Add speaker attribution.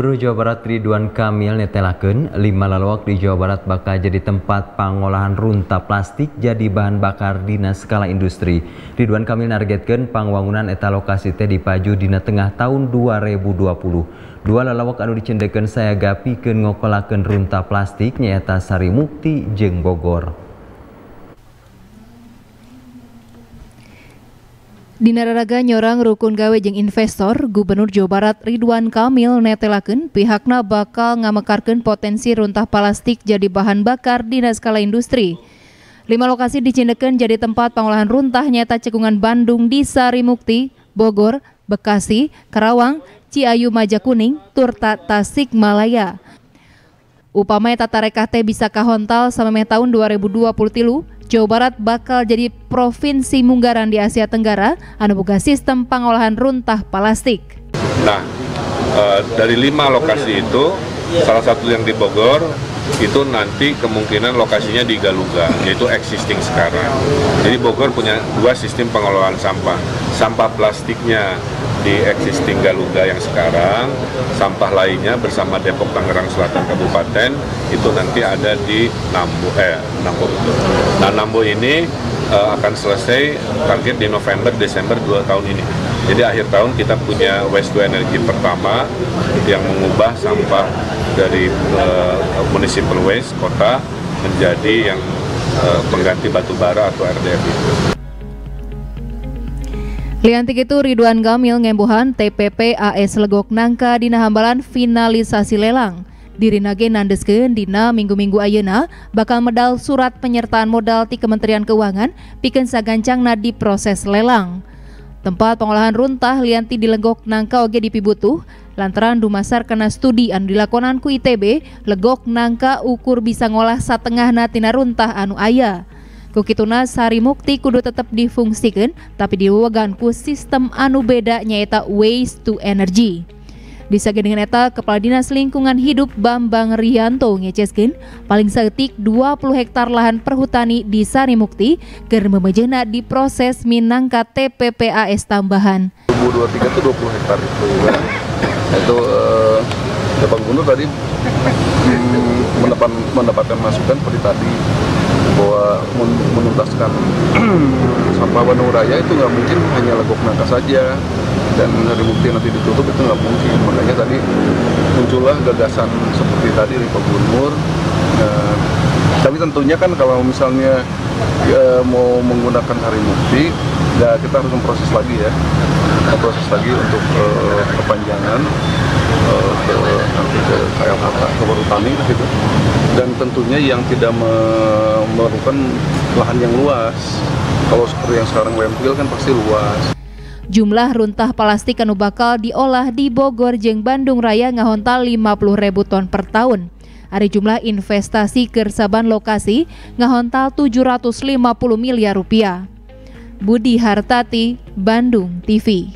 Speaker 1: Gubernur Jawa Barat Ridwan Kamil netelaken lima lalawak di Jawa Barat bakal jadi tempat pengolahan runta plastik jadi bahan bakar dinas skala industri. Ridwan Kamil nargetkan pangwangunan eta lokasi teh dipaju dina tengah tahun 2020. Dua lalawak anu dicendekan saya gapikeun ngokolakeun runta plastik nyata Sari Mukti jeung Bogor.
Speaker 2: Dinararaga nyorang rukun gawe jeung investor, Gubernur Jawa Barat Ridwan Kamil netelakeun pihakna bakal ngamekarkeun potensi runtah plastik jadi bahan bakar di skala industri. Lima lokasi dicindekeun jadi tempat pengolahan runtah nyata cekungan Bandung di Sarimukti, Bogor, Bekasi, Karawang, Ciayu Majakuning, Turta Tasik Malaya. Upama tata rekah teh bisa kahontal sampai tahun 2020 tilu, Jawa Barat bakal jadi provinsi munggaran di Asia Tenggara anu boga sistem pengolahan runtah plastik.
Speaker 3: Nah, e, dari lima lokasi itu, salah satu yang di Bogor, itu nanti kemungkinan lokasinya di Galuga, yaitu existing sekarang. Jadi Bogor punya dua sistem pengelolaan sampah. Sampah plastiknya di existing Galuga yang sekarang, sampah lainnya bersama Depok Tangerang Selatan Kabupaten itu nanti ada di Nambu eh Nambu. Nah Nambu ini uh, akan selesai target di November Desember dua tahun ini. Jadi akhir tahun kita punya waste to energy pertama yang mengubah sampah dari uh, municipal waste kota menjadi yang uh, pengganti batu bara atau RDF itu.
Speaker 2: Liantik itu Ridwan Gamil ngembuhan TPP AS Legok Nangka dina hambalan finalisasi lelang. Diri nage nandeskeun dina minggu-minggu ayeuna bakal medal surat penyertaan modal di Kementerian Keuangan pikeun sagancangna di proses lelang. Tempat pengolahan runtah lianti di Legok Nangka oge dipibutuh lantaran dumasar kena studi anu dilakonan ku ITB Legok Nangka ukur bisa ngolah satengah natina runtah anu ayah. Kukituna sari mukti kudu tetap difungsikan tapi diwegan ku sistem anu beda nyaeta waste to energy. Bisa dengan eta Kepala Dinas Lingkungan Hidup Bambang Rianto ngeceskin paling setik 20 hektar lahan perhutani di Sari Mukti keur memejena di proses minangka TPPAS tambahan.
Speaker 4: 2023 itu 20 hektar itu ya. Itu uh, Bapak Gubernur tadi hmm, mendapat, mendapatkan masukan seperti tadi bahwa menuntaskan sampah Bandung Raya itu nggak mungkin hanya legok nangka saja. Dan hari bukti nanti ditutup itu nggak mungkin. Makanya tadi muncullah gagasan seperti tadi dari Pak Gubernur. Nah, tapi tentunya kan kalau misalnya ya, mau menggunakan hari bukti ya kita harus memproses lagi ya. Memproses lagi untuk uh, perpanjangan uh, ke nanti ke KLHK ke Tani gitu tentunya yang tidak me memerlukan lahan yang luas kalau seperti yang sekarang landfill kan pasti luas
Speaker 2: Jumlah runtah plastik anu bakal diolah di Bogor jeng Bandung Raya ngahontal 50 ribu ton per tahun. Hari jumlah investasi kersaban lokasi ngahontal 750 miliar rupiah. Budi Hartati, Bandung TV.